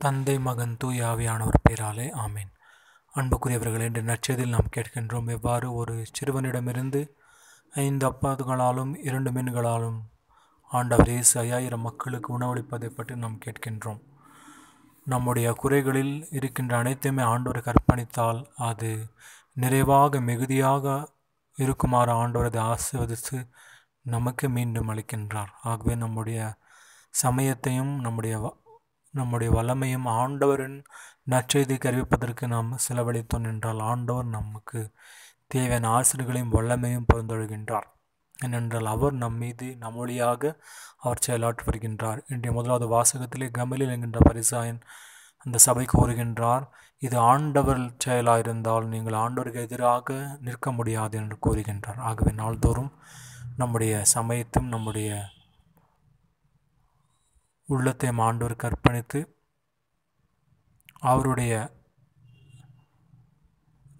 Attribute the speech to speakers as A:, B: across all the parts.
A: தந்தை மகன் தூய் ஆவியானவர் பேராலே ஆமீன். அன்புக்குரியவர்கள் என்று நச்சதில் நாம் கேட்கின்றோம் எவ்வாறு ஒரு சிறுவனிடமிருந்து ஐந்து அப்பாதுகளாலும் இரண்டு மீன்களாலும் ஆண்டவர் இயேசு ஐயாயிரம் மக்களுக்கு உணவளிப்பதை பற்றி நாம் கேட்கின்றோம். நம்முடைய குறைகளில் இருக்கின்ற அனைத்தையுமே ஆண்டவர் கற்பணித்தால் அது நிறைவாக மிகுதியாக இருக்குமாறு ஆண்டவரது ஆசிர்வதித்து நமக்கு மீண்டும் அளிக்கின்றார். ஆகவே நம்முடைய சமயத்தையும் நம்முடைய நம்முடைய வல்லமையும் ஆண்டவரின் நற்செய்திக்கு அறிவிப்பதற்கு நாம் செலவழித்தோம் என்றால் ஆண்டவர் நமக்கு தேவையான ஆசிரியர்களையும் வல்லமையும் பரிந்துரைகின்றார் ஏனென்றால் அவர் நம் மீது நம்மொழியாக அவர் செயலாற்றி வருகின்றார் இன்றைய முதலாவது வாசகத்திலே கமலில் என்கின்ற பரிசாயன் அந்த சபை கூறுகின்றார் இது ஆண்டவர் செயலாயிருந்தால் நீங்கள் ஆண்டவருக்கு எதிராக நிற்க முடியாது என்று கூறுகின்றார். ஆகவே நாள்தோறும் நம்முடைய சமயத்தும் நம்முடைய உள்ளத்தை ஆண்டவர் அர்ப்பணித்து அவருடைய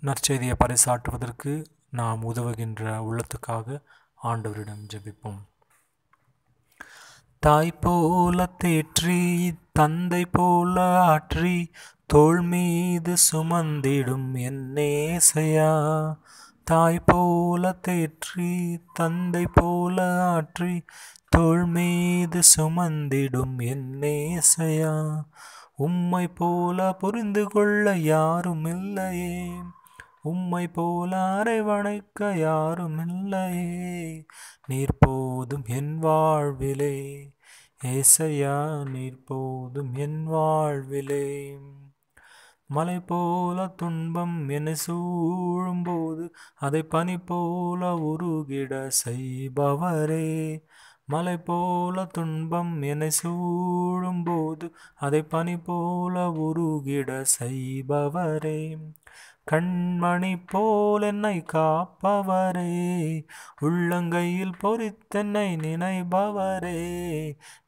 A: நற்செய்தியை பறைசாற்றுவதற்கு நாம் உதவுகின்ற உள்ளத்துக்காக ஆண்டவரிடம் ஜெபிப்போம். தாய் போல தேற்றி தந்தை போல ஆற்றி தோள் மீது சுமந்திடும் என்னேசையா தாய் போல தேற்றி தந்தை போல ஆற்றி தோல் மீது சுமந்திடும் என்னேசையா உம்மை போல புரிந்து கொள்ள யாரும் இல்லையே உம்மை போல அரைவணைக்க யாரும் இல்லையே நீர் போதும் என் வாழ்விலே. ஏசையா நீர் போதும் என் வாழ்விலே. மலை போல துன்பம் என்னை சூழும்போது அதை பனி போல உருகிட செய்பவரே. மலை போல துன்பம் என்னை சூழும்போது அதை பனி போல உருகிட செய்பவரே. கண்மணி போல் என்னை காப்பவரே உள்ளங்கையில் பொறித்தென்னை நினைபவரே.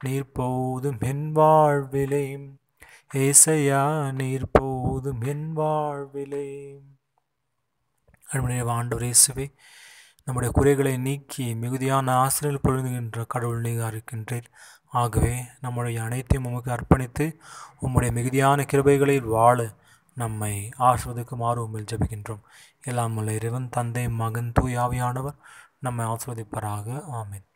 A: நீர் போதும் என் வாழ்விலே. ஏசையா நீர் போதும் என் வாழ்விலே. அன்புடைய ஆண்டவர் இயேசுவே நம்முடைய குறைகளை நீக்கி மிகுதியான ஆசிரியர் பொழுதுகின்ற கடவுள் நீங்க இருக்கின்றீர் ஆகவே நம்முடைய அனைத்தையும் உமக்கு அர்ப்பணித்து உம்முடைய மிகுதியான கிருபைகளில் வாழ நம்மை ஆசிர்வதிக்குமாறு உண்மையில் ஜெபிக்கின்றோம். எல்லாம் உள்ள இறைவன் தந்தை மகன் தூய் ஆவியானவர் நம்மை ஆசிர்வதிப்பராக. ஆமென்.